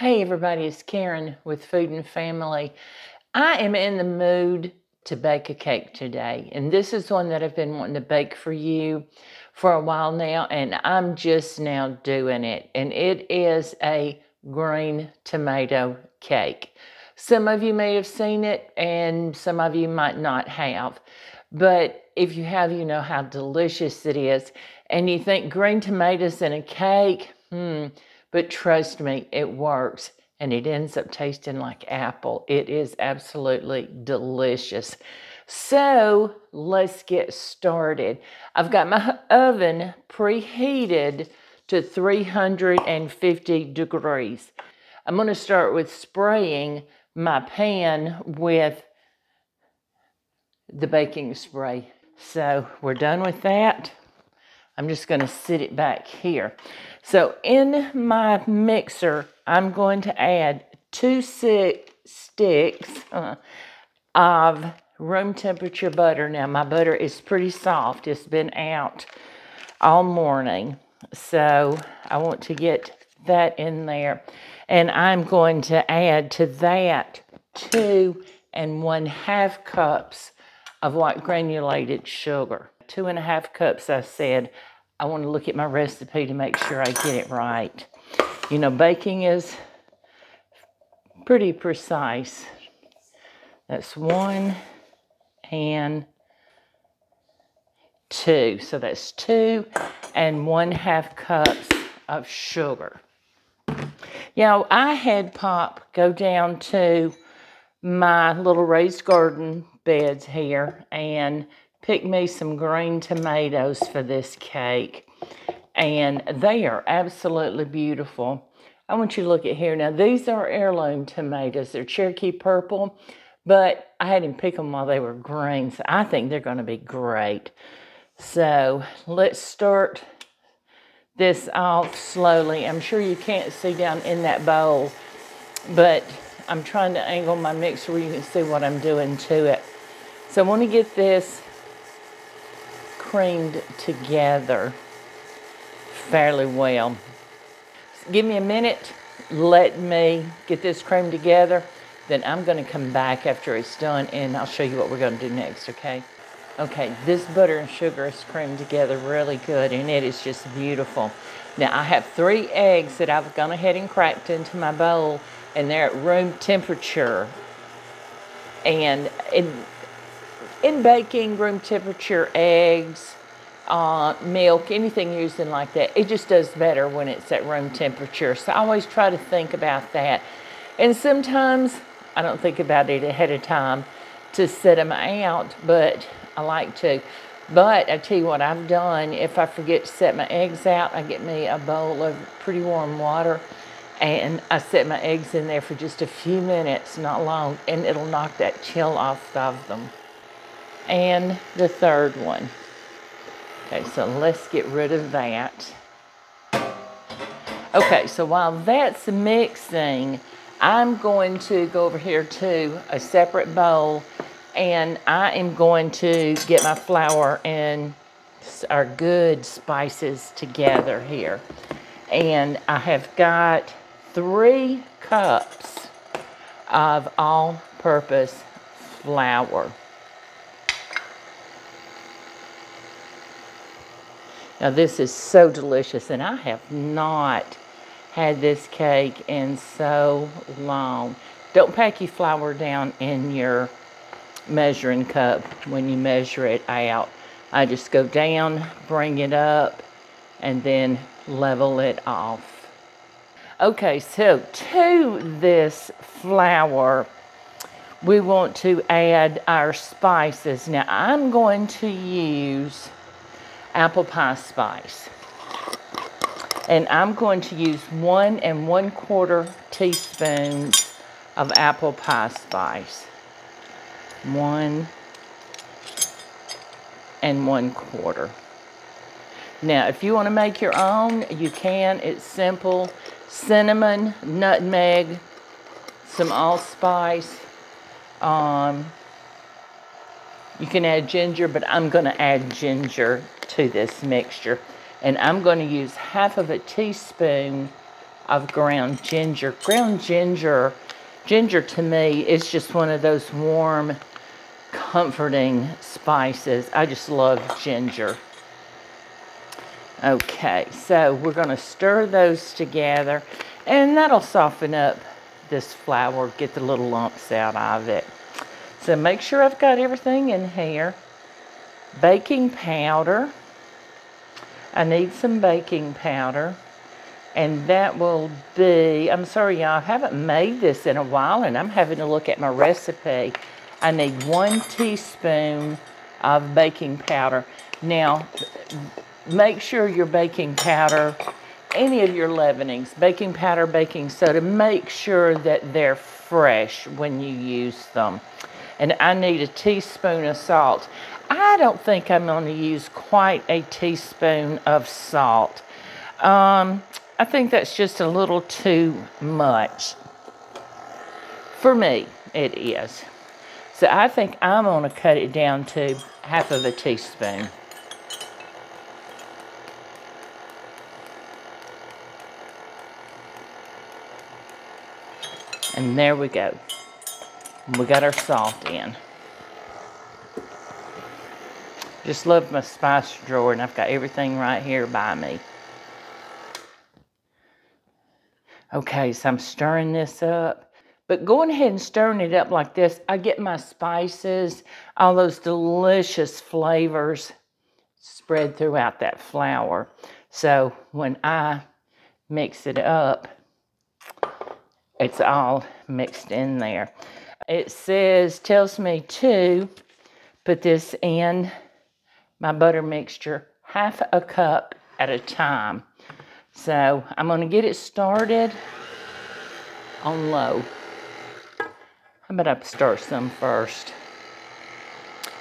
Hey everybody, it's Karen with Food and Family. I am in the mood to bake a cake today, and this is one that I've been wanting to bake for you for a while now, and I'm just now doing it. And it is a green tomato cake. Some of you may have seen it, and some of you might not have. But if you have, you know how delicious it is. And you think green tomatoes in a cake, hmm but trust me, it works and it ends up tasting like apple. It is absolutely delicious. So let's get started. I've got my oven preheated to 350 degrees. I'm going to start with spraying my pan with the baking spray. So we're done with that. I'm just going to sit it back here. So in my mixer, I'm going to add two sticks uh, of room temperature butter. Now my butter is pretty soft. It's been out all morning. So I want to get that in there. And I'm going to add to that two and one half cups of white granulated sugar. Two and a half cups, I said. I want to look at my recipe to make sure I get it right. You know, baking is pretty precise. That's one and two. So that's two and one half cups of sugar. You know, I had Pop go down to my little raised garden beds here and pick me some green tomatoes for this cake. And they are absolutely beautiful. I want you to look at here. Now, these are heirloom tomatoes. They're Cherokee purple, but I had him pick them while they were green. So I think they're going to be great. So let's start this off slowly. I'm sure you can't see down in that bowl, but I'm trying to angle my mixer where you can see what I'm doing to it. So I want to get this creamed together fairly well. Give me a minute, let me get this cream together, then I'm gonna come back after it's done and I'll show you what we're gonna do next, okay? Okay, this butter and sugar is creamed together really good and it is just beautiful. Now I have three eggs that I've gone ahead and cracked into my bowl and they're at room temperature. And in, in baking, room temperature eggs, uh, milk, anything using like that, it just does better when it's at room temperature. So I always try to think about that. And sometimes I don't think about it ahead of time to set them out, but I like to. But I tell you what I've done, if I forget to set my eggs out, I get me a bowl of pretty warm water and I set my eggs in there for just a few minutes, not long, and it'll knock that chill off of them and the third one. Okay, so let's get rid of that. Okay, so while that's mixing, I'm going to go over here to a separate bowl and I am going to get my flour and our good spices together here. And I have got three cups of all-purpose flour. Now this is so delicious and I have not had this cake in so long. Don't pack your flour down in your measuring cup when you measure it out. I just go down, bring it up, and then level it off. Okay, so to this flour, we want to add our spices. Now I'm going to use apple pie spice. And I'm going to use one and one quarter teaspoons of apple pie spice. One and one quarter. Now, if you want to make your own, you can. It's simple. Cinnamon, nutmeg, some allspice. Um, you can add ginger, but I'm going to add ginger to this mixture. And I'm going to use half of a teaspoon of ground ginger. Ground ginger, ginger to me is just one of those warm, comforting spices. I just love ginger. Okay, so we're going to stir those together and that'll soften up this flour, get the little lumps out of it. So make sure I've got everything in here. Baking powder. I need some baking powder. And that will be, I'm sorry y'all, I haven't made this in a while and I'm having to look at my recipe. I need one teaspoon of baking powder. Now, make sure your baking powder, any of your leavenings, baking powder, baking soda, make sure that they're fresh when you use them. And I need a teaspoon of salt. I don't think I'm going to use quite a teaspoon of salt. Um, I think that's just a little too much. For me, it is. So I think I'm going to cut it down to half of a teaspoon. And there we go. We got our salt in. Just love my spice drawer and I've got everything right here by me. Okay, so I'm stirring this up. But going ahead and stirring it up like this, I get my spices, all those delicious flavors spread throughout that flour. So when I mix it up, it's all mixed in there. It says, tells me to put this in my butter mixture half a cup at a time. So I'm going to get it started on low. How about I stir some first?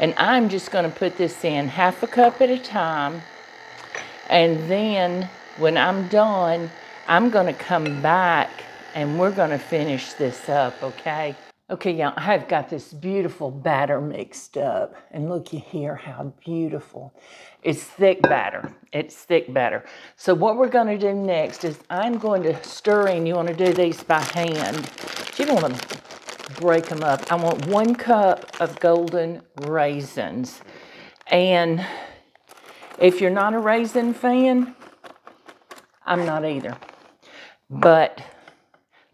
And I'm just going to put this in half a cup at a time. And then when I'm done, I'm going to come back and we're going to finish this up, okay? Okay, y'all, I've got this beautiful batter mixed up. And looky here how beautiful. It's thick batter. It's thick batter. So what we're going to do next is I'm going to stir in. You want to do these by hand. You don't want to break them up. I want one cup of golden raisins. And if you're not a raisin fan, I'm not either. But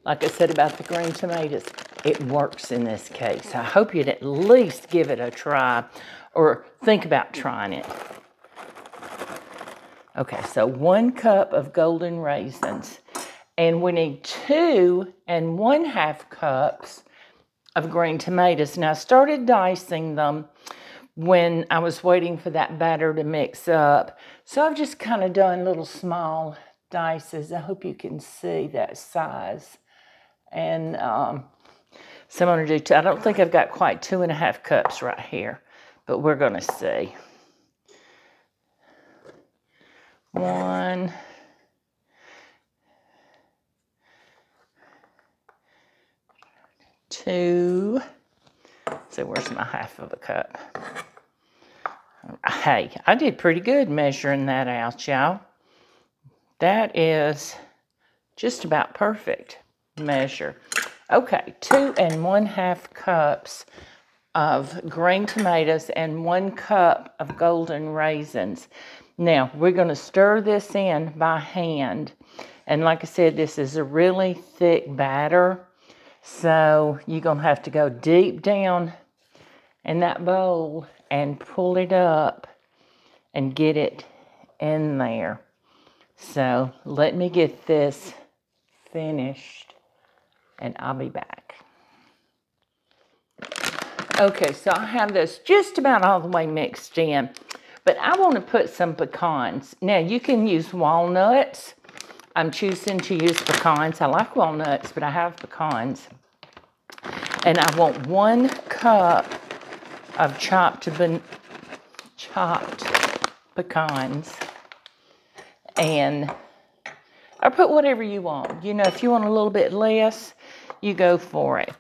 like I said about the green tomatoes, it works in this case. I hope you'd at least give it a try or think about trying it. Okay, so one cup of golden raisins. And we need two and one half cups of green tomatoes. Now, I started dicing them when I was waiting for that batter to mix up. So I've just kind of done little small dices. I hope you can see that size. And um, so I'm going to do, two, I don't think I've got quite two and a half cups right here, but we're going to see. One, two, so where's my half of a cup? Hey, I did pretty good measuring that out, y'all. That is just about perfect measure. Okay, two and one half cups of green tomatoes and one cup of golden raisins. Now, we're going to stir this in by hand. And like I said, this is a really thick batter. So you're going to have to go deep down in that bowl and pull it up and get it in there. So let me get this finished and I'll be back. Okay, so I have this just about all the way mixed in, but I want to put some pecans. Now, you can use walnuts. I'm choosing to use pecans. I like walnuts, but I have pecans. And I want one cup of chopped, chopped pecans. And I put whatever you want. You know, if you want a little bit less, you go for it.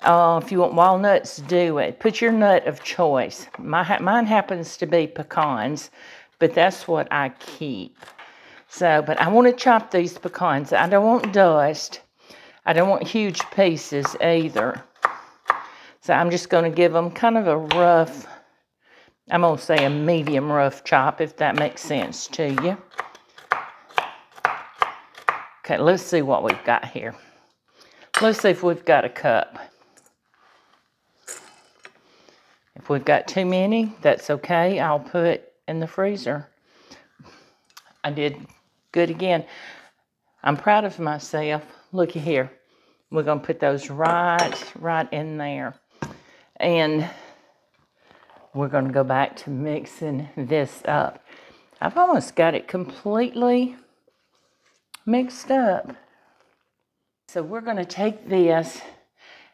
Uh, if you want walnuts, do it. Put your nut of choice. My, mine happens to be pecans, but that's what I keep. So, but I want to chop these pecans. I don't want dust. I don't want huge pieces either. So I'm just going to give them kind of a rough, I'm going to say a medium rough chop, if that makes sense to you. Okay, let's see what we've got here. Let's see if we've got a cup. If we've got too many, that's okay. I'll put in the freezer. I did good again. I'm proud of myself. Looky here. We're going to put those right, right in there. And we're going to go back to mixing this up. I've almost got it completely mixed up. So we're going to take this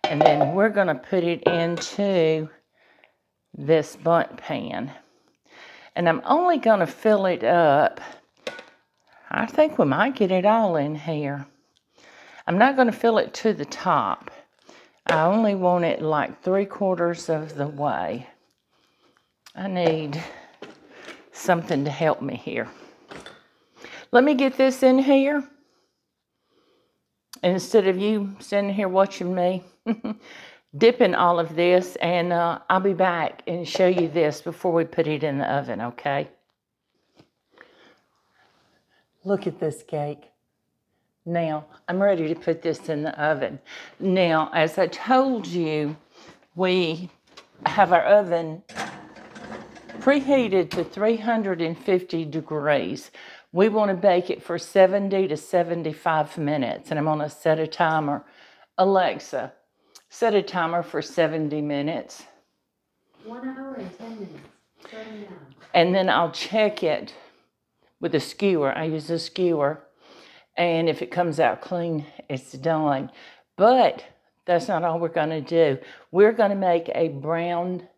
and then we're going to put it into this Bundt pan. And I'm only going to fill it up. I think we might get it all in here. I'm not going to fill it to the top. I only want it like three quarters of the way. I need something to help me here. Let me get this in here. Instead of you sitting here watching me dipping all of this, and uh, I'll be back and show you this before we put it in the oven, okay? Look at this cake. Now, I'm ready to put this in the oven. Now, as I told you, we have our oven preheated to 350 degrees. We want to bake it for 70 to 75 minutes, and I'm going to set a timer. Alexa, set a timer for 70 minutes. One hour and 10 minutes. And then I'll check it with a skewer. I use a skewer and if it comes out clean, it's done. But that's not all we're going to do. We're going to make a brown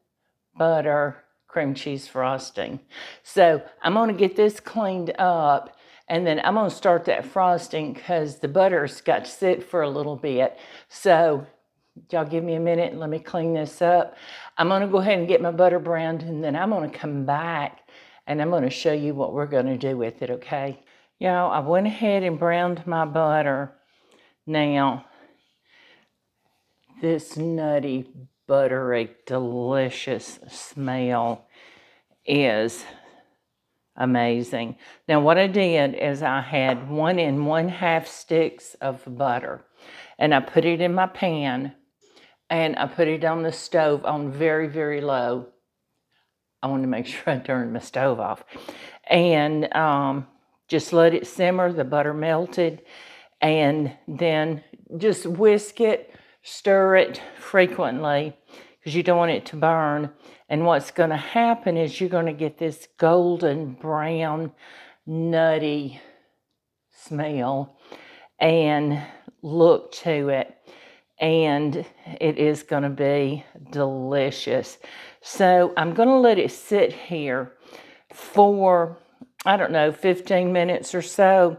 butter cream cheese frosting. So I'm going to get this cleaned up and then I'm to start that frosting because the butter's got to sit for a little bit. So y'all give me a minute and let me clean this up. I'm going to go ahead and get my butter browned and then I'm going to come back and I'm going to show you what we're going to do with it, okay? Y'all, I went ahead and browned my butter. Now, this nutty, buttery, delicious smell is amazing. Now, what I did is I had one and one half sticks of butter, and I put it in my pan, and I put it on the stove on very, very low. I wanted to make sure I turned my stove off. And um, just let it simmer, the butter melted, and then just whisk it, stir it frequently because you don't want it to burn. And what's going to happen is you're going to get this golden brown, nutty smell and look to it. And it is going to be delicious. So I'm going to let it sit here for I don't know, 15 minutes or so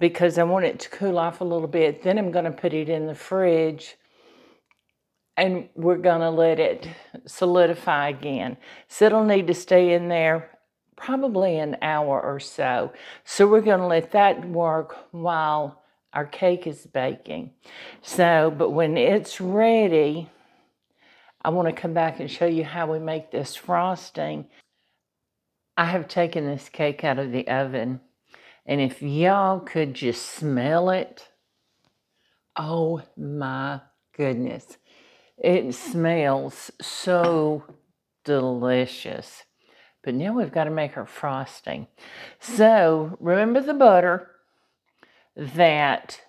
because I want it to cool off a little bit. Then I'm going to put it in the fridge and we're going to let it solidify again. So it'll need to stay in there probably an hour or so. So we're going to let that work while our cake is baking. So, but when it's ready, I want to come back and show you how we make this frosting. I have taken this cake out of the oven, and if y'all could just smell it, oh my goodness. It smells so delicious. But now we've got to make our frosting. So remember the butter that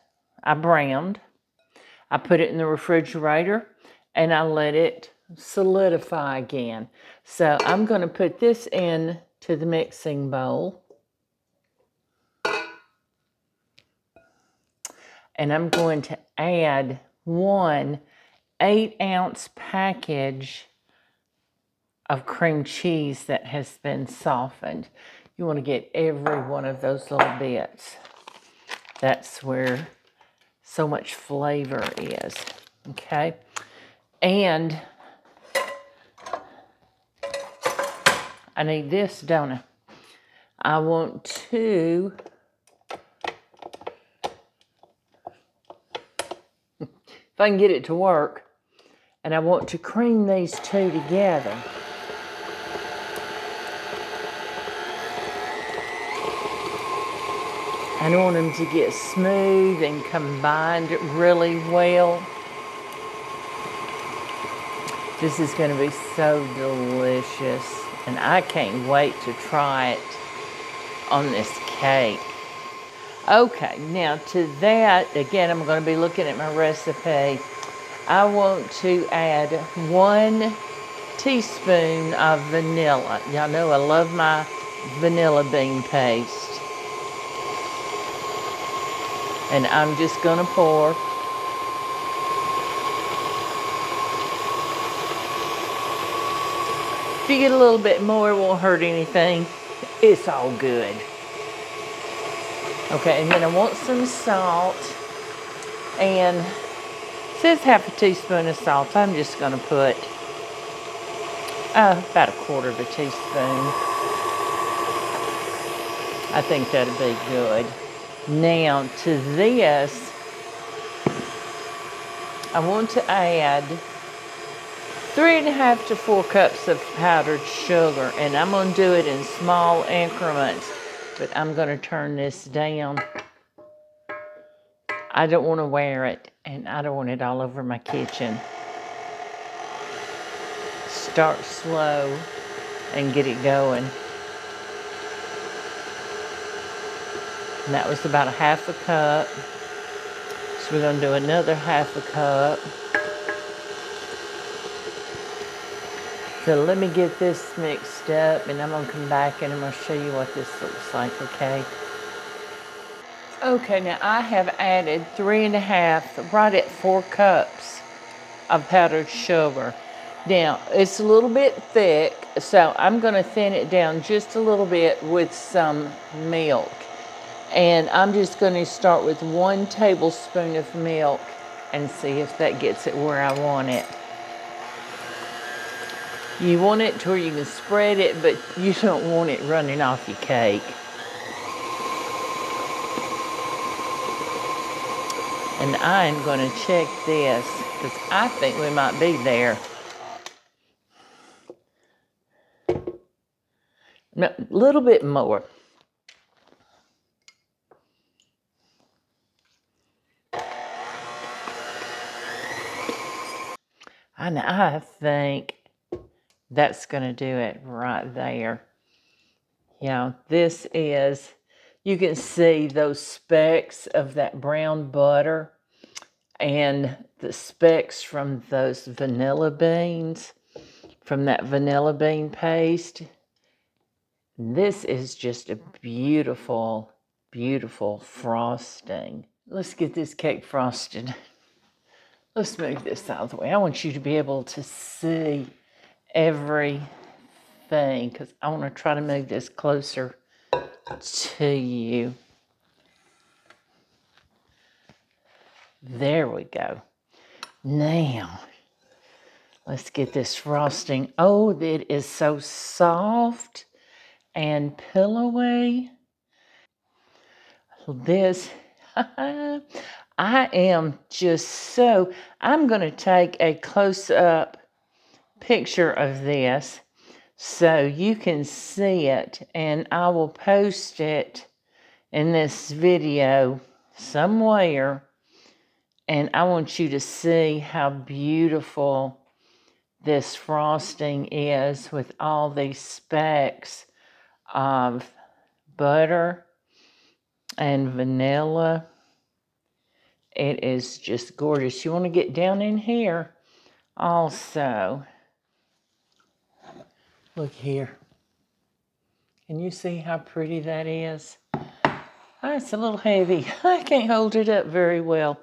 I browned. I put it in the refrigerator and I let it solidify again. So I'm going to put this in to the mixing bowl. And I'm going to add one eight ounce package of cream cheese that has been softened. You want to get every one of those little bits. That's where so much flavor is, okay? And I need this, don't I? I want two if I can get it to work, and I want to cream these two together. I want them to get smooth and combined really well. This is going to be so delicious. And I can't wait to try it on this cake. Okay, now to that, again, I'm going to be looking at my recipe. I want to add one teaspoon of vanilla. Y'all know I love my vanilla bean paste. And I'm just going to pour. If you get a little bit more, it won't hurt anything. It's all good. Okay, and then I want some salt. And says half a teaspoon of salt. I'm just going to put uh, about a quarter of a teaspoon. I think that'll be good. Now to this, I want to add three and a half to four cups of powdered sugar, and I'm going to do it in small increments but I'm going to turn this down. I don't want to wear it, and I don't want it all over my kitchen. Start slow and get it going. And that was about a half a cup. So we're going to do another half a cup. So let me get this mixed up and I'm going to come back and I'm going to show you what this looks like, okay? Okay, now I have added three and a half, right at four cups of powdered sugar. Now, it's a little bit thick, so I'm going to thin it down just a little bit with some milk. And I'm just going to start with one tablespoon of milk and see if that gets it where I want it. You want it to where you can spread it, but you don't want it running off your cake. And I'm going to check this because I think we might be there. A little bit more. And I think that's going to do it right there. You know, this is, you can see those specks of that brown butter and the specks from those vanilla beans, from that vanilla bean paste. This is just a beautiful, beautiful frosting. Let's get this cake frosted. Let's move this out of the way. I want you to be able to see everything because I want to try to move this closer to you. There we go. Now, let's get this frosting. Oh, it is so soft and pillowy. This, I am just so, I'm going to take a close up picture of this so you can see it and I will post it in this video somewhere and I want you to see how beautiful this frosting is with all these specks of butter and vanilla. It is just gorgeous. You want to get down in here also. Look here. Can you see how pretty that is? Oh, it's a little heavy. I can't hold it up very well.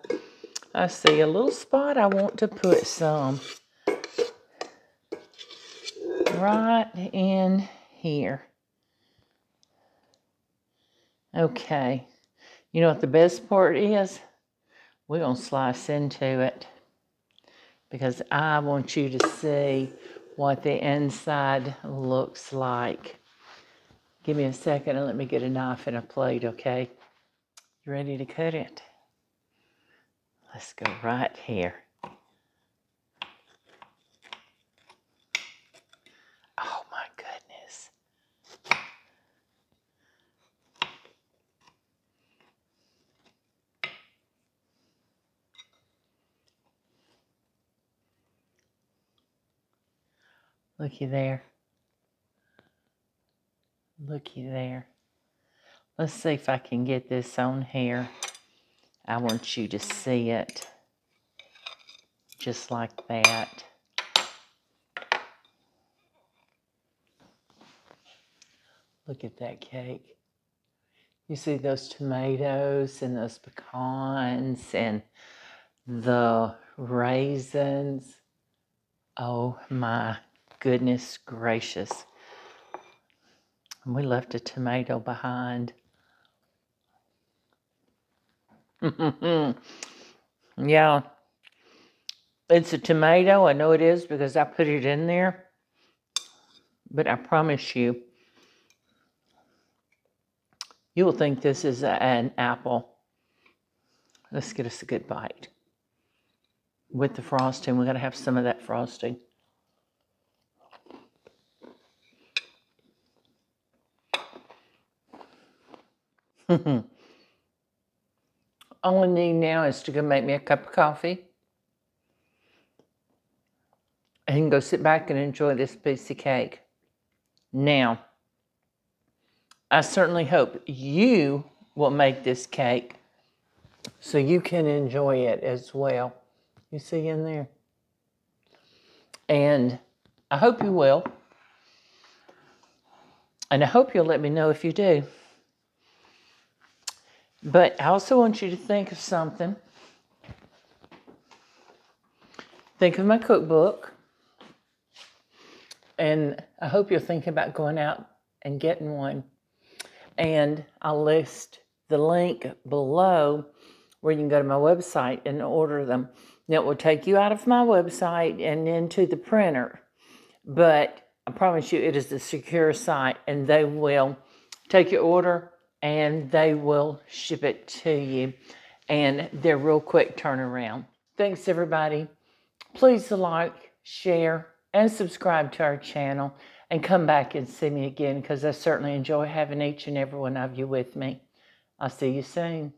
I see a little spot I want to put some right in here. Okay. You know what the best part is? We're going to slice into it because I want you to see what the inside looks like. Give me a second and let me get a knife and a plate, okay? You ready to cut it? Let's go right here. Oh my goodness. Looky there. Looky there. Let's see if I can get this on here. I want you to see it just like that. Look at that cake. You see those tomatoes and those pecans and the raisins. Oh my goodness gracious. And we left a tomato behind. yeah, it's a tomato. I know it is because I put it in there. But I promise you, you will think this is an apple. Let's get us a good bite. With the frosting, we got to have some of that frosting. All I need now is to go make me a cup of coffee and go sit back and enjoy this piece of cake. Now, I certainly hope you will make this cake so you can enjoy it as well. You see in there? And I hope you will. And I hope you'll let me know if you do. But I also want you to think of something. Think of my cookbook. And I hope you're thinking about going out and getting one. And I'll list the link below where you can go to my website and order them. Now, it will take you out of my website and into the printer. But I promise you, it is a secure site and they will take your order and they will ship it to you. And they're real quick turnaround. Thanks, everybody. Please like, share, and subscribe to our channel and come back and see me again because I certainly enjoy having each and every one of you with me. I'll see you soon.